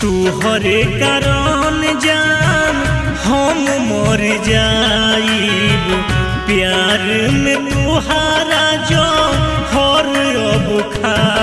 तुहरे कारण जान हम मर जाइब। प्यार में तुहारा जो हर अब खाइब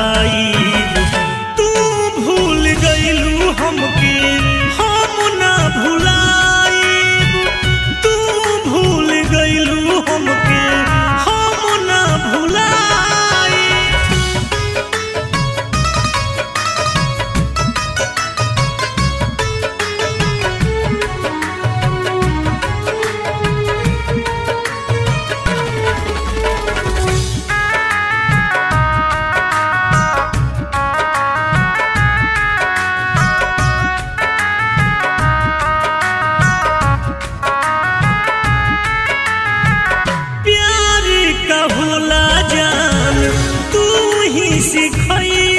ही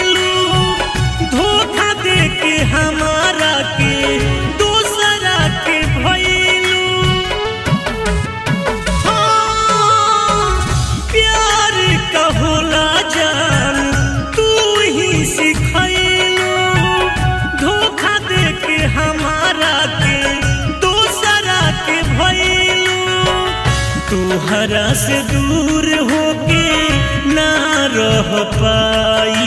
तुहरा से दूर होके ना रह पाई।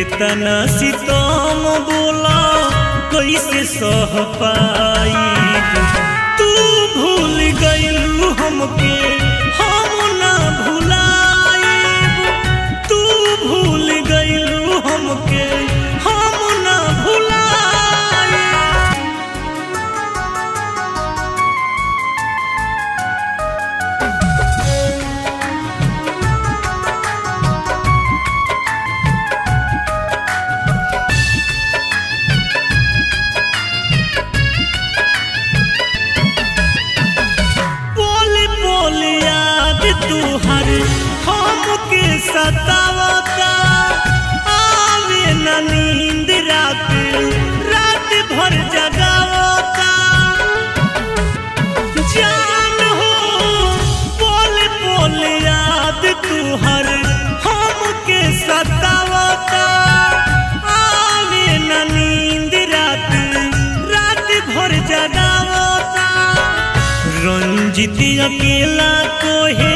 इतना सितम बोला कैसे सह पाई? तुहर हमके सतावता आवे न नींद रात रात भर जगावता जान हो, बोल बोल याद तुहर हमके सतावता आवे न नींद रात रात भर जगावता रंजित अकेला कोहे दिल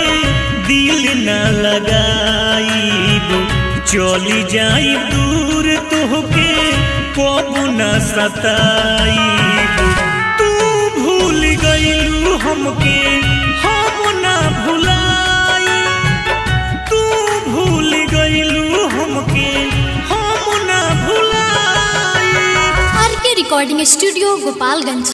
चली जाई दूर तोहके कबू न सताईब तू भूल गइलू हमके, हम ना भुलाई। तू भूल गइलू हमके, हम ना भुलाई। आर के रिकॉर्डिंग स्टूडियो, गोपालगंज।